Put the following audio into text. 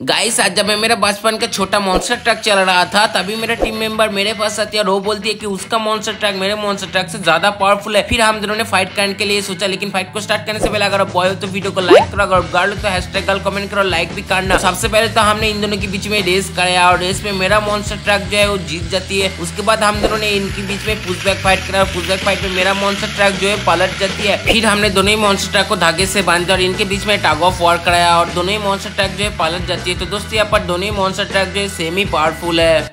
Guys आज जब मैं मेरा बचपन का छोटा मॉन्स्टर ट्रक चल रहा था, तभी मेरा टीम मेंबर मेरे पास आती है और वो बोलती है कि उसका मॉन्स्टर ट्रक मेरे मॉन्स्टर ट्रक से ज़्यादा पावरफुल है। फिर हम दोनों ने फाइट करने के लिए सोचा, लेकिन फाइट को स्टार्ट करने से पहले अगर बॉय हो तो वीडियो को लाइक करो, अगर गर्ल तो हैशटैग गर्ल कमेंट करो लाइक भी करना। सबसे पहले तो हमने इन दोनों के बीच में रेस कराया और रेस में मेरा मॉन्स्टर ट्रक जो है वो जीत जाती है। उसके बाद हम दोनों ने इनके बीच में पुशबैक फाइट करा। और पुशबैक फाइट में मेरा मॉन्स्टर ट्रक जो है पलट जाती है। फिर हमने दोनों ही मॉन्स्टर ट्रक को धागे से बांधा और इनके बीच में टाग ऑफ़ वॉर कराया और दोनों ही मॉन्स्टर ट्रक जो है पलट जाती है। तो दोस्तों यहाँ पर दोनों ही मॉन्स्टर ट्रैक जो है सेमी पावरफुल है।